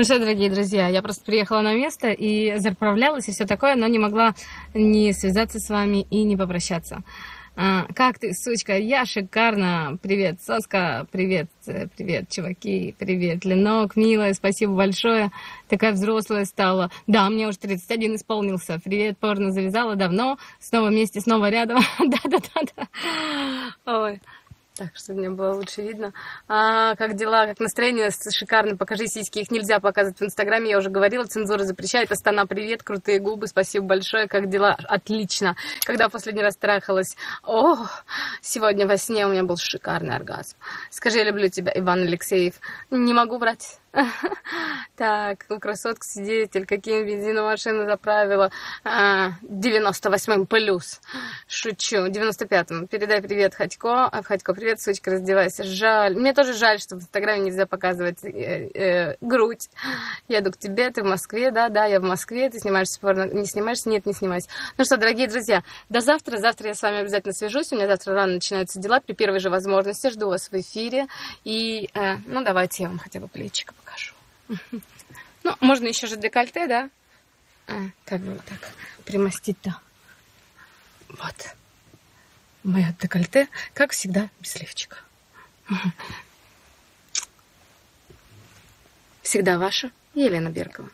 Ну что, дорогие друзья, я просто приехала на место и заправлялась и все такое, но не могла не связаться с вами и не попрощаться. А, как ты, сучка? Я шикарно. Привет, соска. Привет, э, привет, чуваки. Привет, Ленок, милая. Спасибо большое. Такая взрослая стала. Да, мне уже 31 исполнился. Привет, порно завязала давно. Снова вместе, снова рядом. Да-да-да. Ой так, чтобы мне было лучше видно. А, как дела, как настроение? Шикарно, покажи сиськи. Их нельзя показывать в Инстаграме, я уже говорила, цензура запрещает. Астана, привет, крутые губы, спасибо большое. Как дела? Отлично. Когда в последний раз трахалась? О, сегодня во сне у меня был шикарный оргазм. Скажи, я люблю тебя, Иван Алексеев. Не могу брать. Так, красотка свидетель, каким бензином машину заправила. 98-м плюс. Шучу. 95-м. Передай привет Ходько. Ходько, привет, сучка, раздевайся. Жаль. Мне тоже жаль, что в Инстаграме нельзя показывать э, э, грудь. Я иду к тебе, ты в Москве, да, да, я в Москве. Ты снимаешься порно, не снимаешься? Нет, не снимаюсь. Ну что, дорогие друзья, до завтра. Завтра я с вами обязательно свяжусь. У меня завтра рано начинаются дела. При первой же возможности жду вас в эфире. И, э, ну, давайте я вам хотя бы плечико покажу. Ну, можно еще же декольте, да? А, как бы вот так примостить-то. Вот. Мое декольте, как всегда, без лифчика. Всегда ваша Елена Беркова.